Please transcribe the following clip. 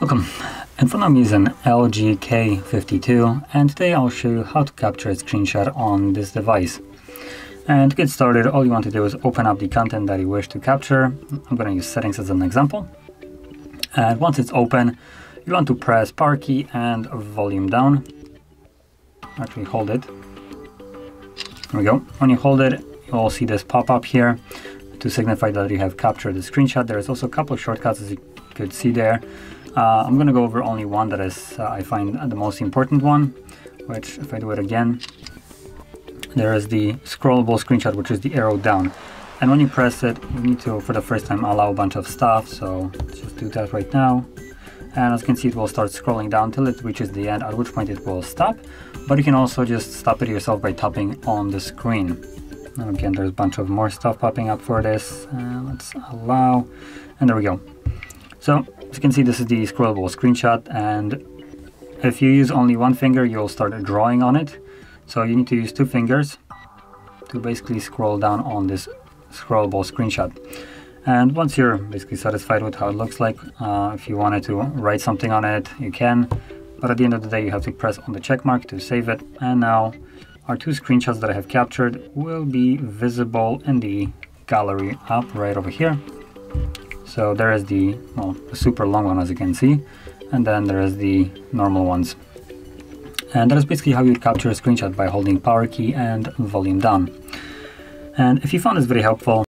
Welcome. In front of me is an LG K52 and today I'll show you how to capture a screenshot on this device. And to get started, all you want to do is open up the content that you wish to capture. I'm going to use settings as an example. And once it's open, you want to press power key and volume down. Actually hold it. There we go. When you hold it, you'll see this pop up here to signify that you have captured the screenshot. There's also a couple of shortcuts as you could see there. Uh, I'm going to go over only one that is, uh, I find, the most important one, which if I do it again, there is the scrollable screenshot, which is the arrow down. And when you press it, you need to, for the first time, allow a bunch of stuff. So let's just do that right now. And as you can see, it will start scrolling down till it reaches the end, at which point it will stop. But you can also just stop it yourself by tapping on the screen. And again, there's a bunch of more stuff popping up for this. Uh, let's allow, and there we go. So as you can see, this is the scrollable screenshot. And if you use only one finger, you'll start drawing on it. So you need to use two fingers to basically scroll down on this scrollable screenshot. And once you're basically satisfied with how it looks like, uh, if you wanted to write something on it, you can. But at the end of the day, you have to press on the check mark to save it. And now our two screenshots that I have captured will be visible in the gallery up right over here. So there is the, well, the super long one as you can see, and then there is the normal ones. And that is basically how you capture a screenshot by holding power key and volume down. And if you found this very helpful,